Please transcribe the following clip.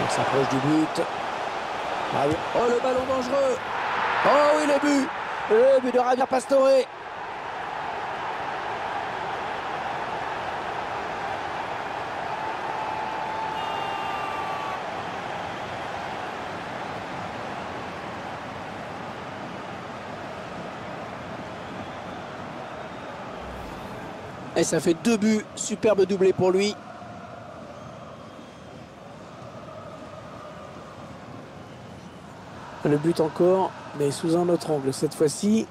On s'approche du but. Ah. Oh, le ballon dangereux. Oh oui, le but. Le but de Javier Pastore. Et ça fait deux buts, superbe doublé pour lui. Le but encore, mais sous un autre angle cette fois-ci.